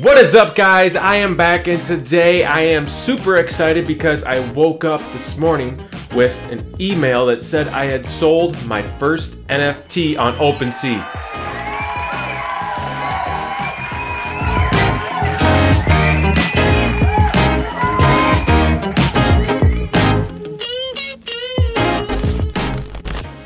What is up guys? I am back and today I am super excited because I woke up this morning with an email that said I had sold my first NFT on OpenSea.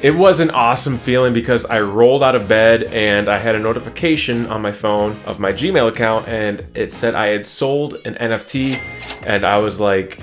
It was an awesome feeling because I rolled out of bed and I had a notification on my phone of my Gmail account and it said I had sold an NFT and I was like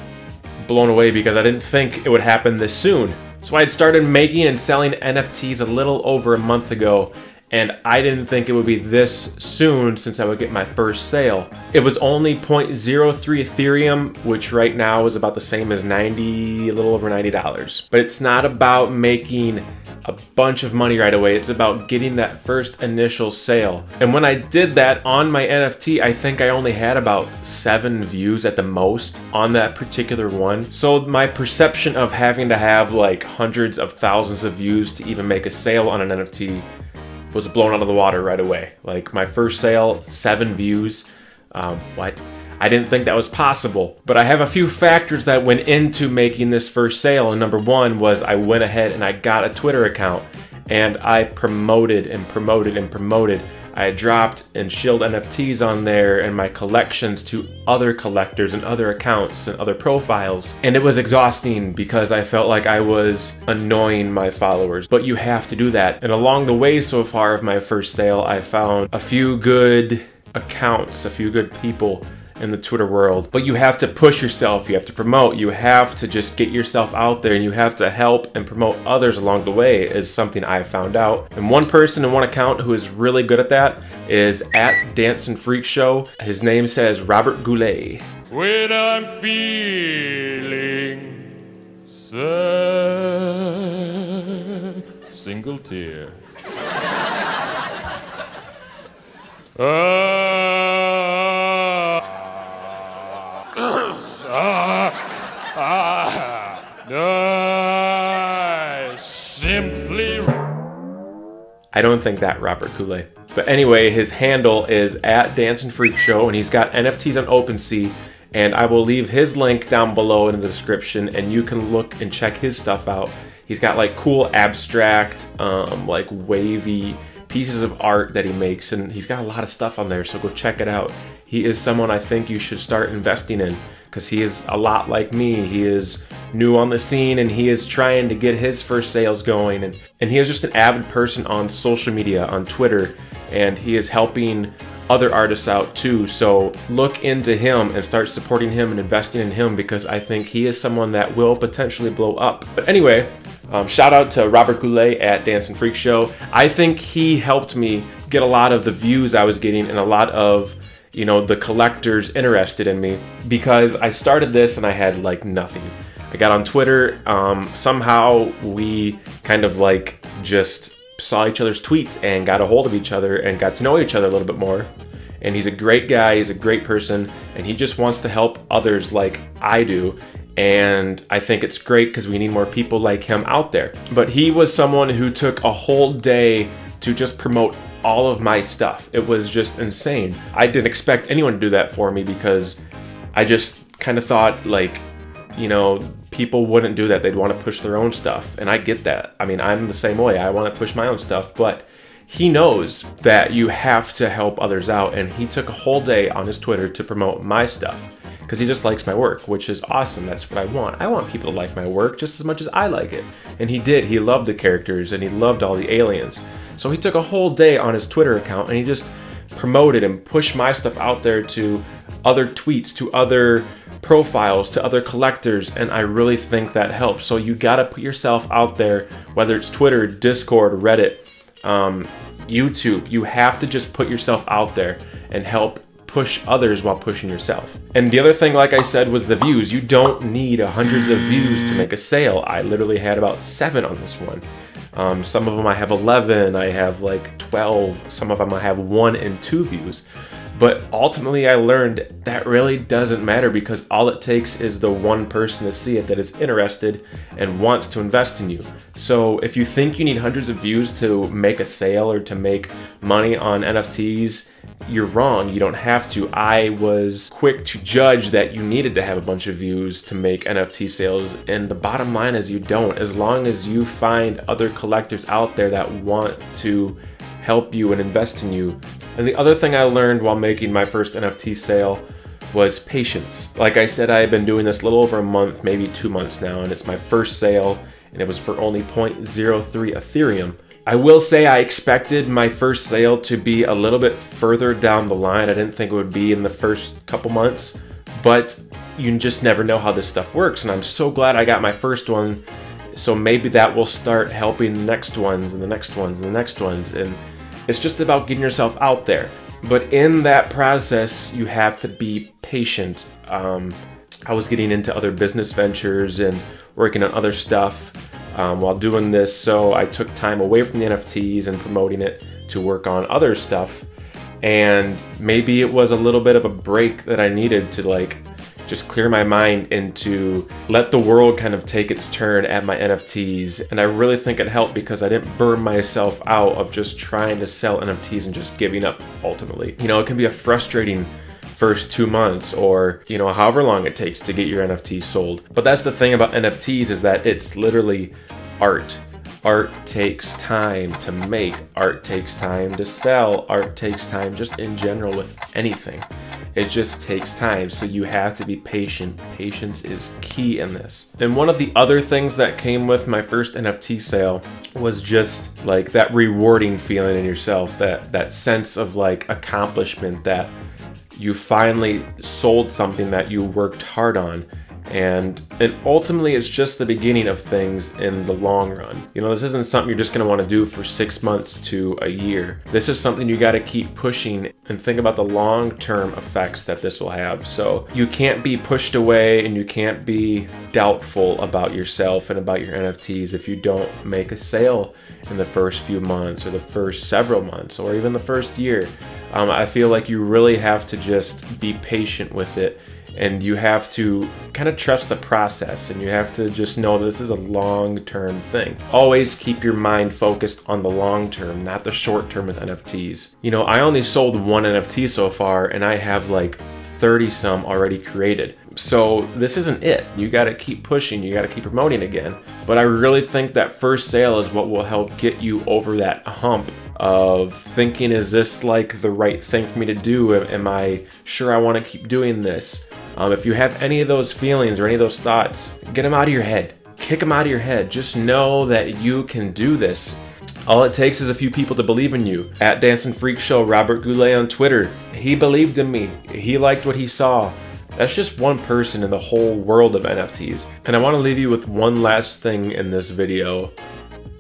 blown away because I didn't think it would happen this soon. So I had started making and selling NFTs a little over a month ago and I didn't think it would be this soon since I would get my first sale. It was only 0.03 Ethereum, which right now is about the same as 90, a little over $90. But it's not about making a bunch of money right away. It's about getting that first initial sale. And when I did that on my NFT, I think I only had about seven views at the most on that particular one. So my perception of having to have like hundreds of thousands of views to even make a sale on an NFT was blown out of the water right away. Like my first sale, seven views. Um, what? I didn't think that was possible. But I have a few factors that went into making this first sale. And number one was I went ahead and I got a Twitter account and I promoted and promoted and promoted I dropped and shilled NFTs on there and my collections to other collectors and other accounts and other profiles. And it was exhausting because I felt like I was annoying my followers. But you have to do that. And along the way so far of my first sale, I found a few good accounts, a few good people in the Twitter world. But you have to push yourself, you have to promote, you have to just get yourself out there and you have to help and promote others along the way is something I found out. And one person and one account who is really good at that is at Dancing Freak Show. His name says Robert Goulet. When I'm feeling sad, single tear. simply. I don't think that Robert Goulet. But anyway, his handle is at Dancing Freak Show, and he's got NFTs on OpenSea. And I will leave his link down below in the description, and you can look and check his stuff out. He's got like cool abstract, um, like wavy pieces of art that he makes, and he's got a lot of stuff on there, so go check it out. He is someone I think you should start investing in because he is a lot like me. He is new on the scene and he is trying to get his first sales going. And, and he is just an avid person on social media, on Twitter, and he is helping other artists out too. So look into him and start supporting him and investing in him because I think he is someone that will potentially blow up. But anyway, um, shout out to Robert Goulet at Dancing Freak Show. I think he helped me get a lot of the views I was getting and a lot of you know, the collectors interested in me because I started this and I had like nothing. I got on Twitter. Um, somehow we kind of like just saw each other's tweets and got a hold of each other and got to know each other a little bit more. And he's a great guy, he's a great person, and he just wants to help others like I do. And I think it's great because we need more people like him out there. But he was someone who took a whole day to just promote all of my stuff. It was just insane. I didn't expect anyone to do that for me because I just kind of thought like, you know, people wouldn't do that. They'd want to push their own stuff. And I get that. I mean, I'm the same way. I want to push my own stuff, but he knows that you have to help others out. And he took a whole day on his Twitter to promote my stuff because he just likes my work, which is awesome. That's what I want. I want people to like my work just as much as I like it. And he did. He loved the characters and he loved all the aliens. So he took a whole day on his Twitter account and he just promoted and pushed my stuff out there to other tweets, to other profiles, to other collectors, and I really think that helps. So you gotta put yourself out there, whether it's Twitter, Discord, Reddit, um, YouTube. You have to just put yourself out there and help push others while pushing yourself. And the other thing, like I said, was the views. You don't need hundreds of views to make a sale. I literally had about seven on this one. Um, some of them I have 11, I have like 12, some of them I have one and two views. But ultimately, I learned that really doesn't matter because all it takes is the one person to see it that is interested and wants to invest in you. So if you think you need hundreds of views to make a sale or to make money on NFTs, you're wrong. You don't have to. I was quick to judge that you needed to have a bunch of views to make NFT sales. And the bottom line is you don't. As long as you find other collectors out there that want to help you and invest in you. And the other thing I learned while making my first NFT sale was patience. Like I said, I have been doing this a little over a month, maybe two months now, and it's my first sale, and it was for only 0.03 Ethereum. I will say I expected my first sale to be a little bit further down the line. I didn't think it would be in the first couple months, but you just never know how this stuff works. And I'm so glad I got my first one. So maybe that will start helping the next ones and the next ones and the next ones. And it's just about getting yourself out there. But in that process, you have to be patient. Um, I was getting into other business ventures and working on other stuff um, while doing this, so I took time away from the NFTs and promoting it to work on other stuff. And maybe it was a little bit of a break that I needed to like just clear my mind and to let the world kind of take its turn at my NFTs. And I really think it helped because I didn't burn myself out of just trying to sell NFTs and just giving up ultimately. You know, it can be a frustrating first two months or you know however long it takes to get your nft sold. But that's the thing about nfts is that it's literally art. Art takes time to make. Art takes time to sell. Art takes time just in general with anything it just takes time, so you have to be patient. Patience is key in this. And one of the other things that came with my first NFT sale was just like that rewarding feeling in yourself, that that sense of like accomplishment that you finally sold something that you worked hard on and and ultimately it's just the beginning of things in the long run. You know this isn't something you're just going to want to do for six months to a year. This is something you got to keep pushing and think about the long term effects that this will have. So you can't be pushed away and you can't be doubtful about yourself and about your nfts if you don't make a sale in the first few months or the first several months or even the first year. Um, i feel like you really have to just be patient with it and you have to kind of trust the process and you have to just know that this is a long term thing. Always keep your mind focused on the long term, not the short term with NFTs. You know, I only sold one NFT so far and I have like 30 some already created. So this isn't it. You got to keep pushing, you got to keep promoting again. But I really think that first sale is what will help get you over that hump of thinking, is this like the right thing for me to do? Am I sure I want to keep doing this? Um, if you have any of those feelings or any of those thoughts, get them out of your head. Kick them out of your head. Just know that you can do this. All it takes is a few people to believe in you. At Dancing Freak Show, Robert Goulet on Twitter, he believed in me. He liked what he saw. That's just one person in the whole world of NFTs. And I want to leave you with one last thing in this video.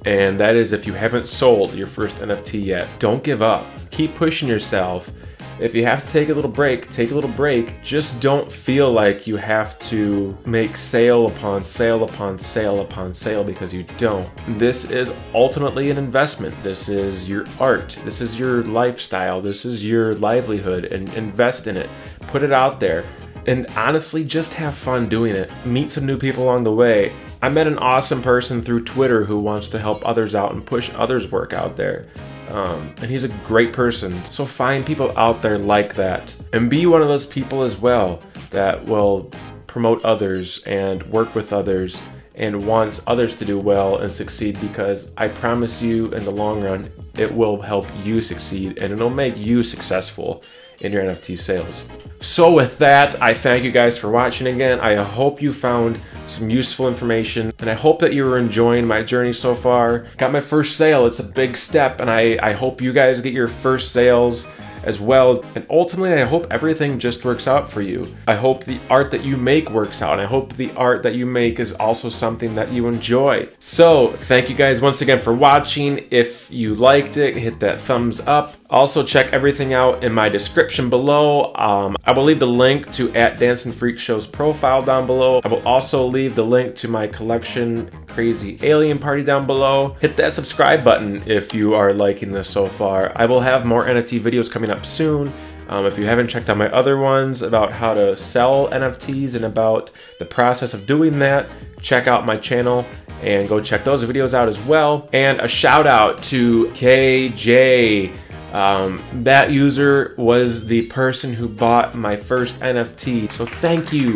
And that is if you haven't sold your first NFT yet, don't give up. Keep pushing yourself if you have to take a little break, take a little break. Just don't feel like you have to make sale upon sale upon sale upon sale because you don't. This is ultimately an investment. This is your art. This is your lifestyle. This is your livelihood and invest in it. Put it out there. And honestly, just have fun doing it. Meet some new people along the way. I met an awesome person through Twitter who wants to help others out and push others' work out there. Um, and he's a great person. So find people out there like that and be one of those people as well that will promote others and work with others and wants others to do well and succeed because I promise you in the long run it will help you succeed and it'll make you successful in your NFT sales. So with that, I thank you guys for watching again. I hope you found some useful information and I hope that you are enjoying my journey so far. Got my first sale, it's a big step and I, I hope you guys get your first sales as well. And ultimately, I hope everything just works out for you. I hope the art that you make works out. I hope the art that you make is also something that you enjoy. So, thank you guys once again for watching. If you liked it, hit that thumbs up. Also, check everything out in my description below. Um, I will leave the link to at Dancing Freak Show's profile down below. I will also leave the link to my collection Crazy Alien Party down below. Hit that subscribe button if you are liking this so far. I will have more NFT videos coming up soon. Um, if you haven't checked out my other ones about how to sell NFTs and about the process of doing that, check out my channel and go check those videos out as well. And a shout out to KJ. Um, that user was the person who bought my first NFT. So thank you,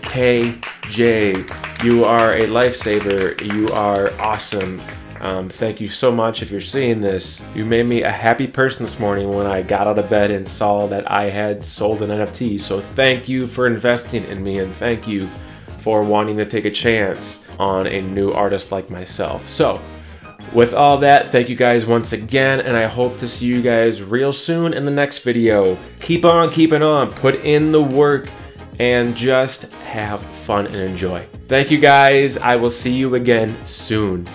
KJ. You are a lifesaver. You are awesome. Um, thank you so much if you're seeing this. You made me a happy person this morning when I got out of bed and saw that I had sold an NFT. So thank you for investing in me and thank you for wanting to take a chance on a new artist like myself. So, with all that, thank you guys once again, and I hope to see you guys real soon in the next video. Keep on keeping on, put in the work, and just have fun and enjoy. Thank you guys. I will see you again soon.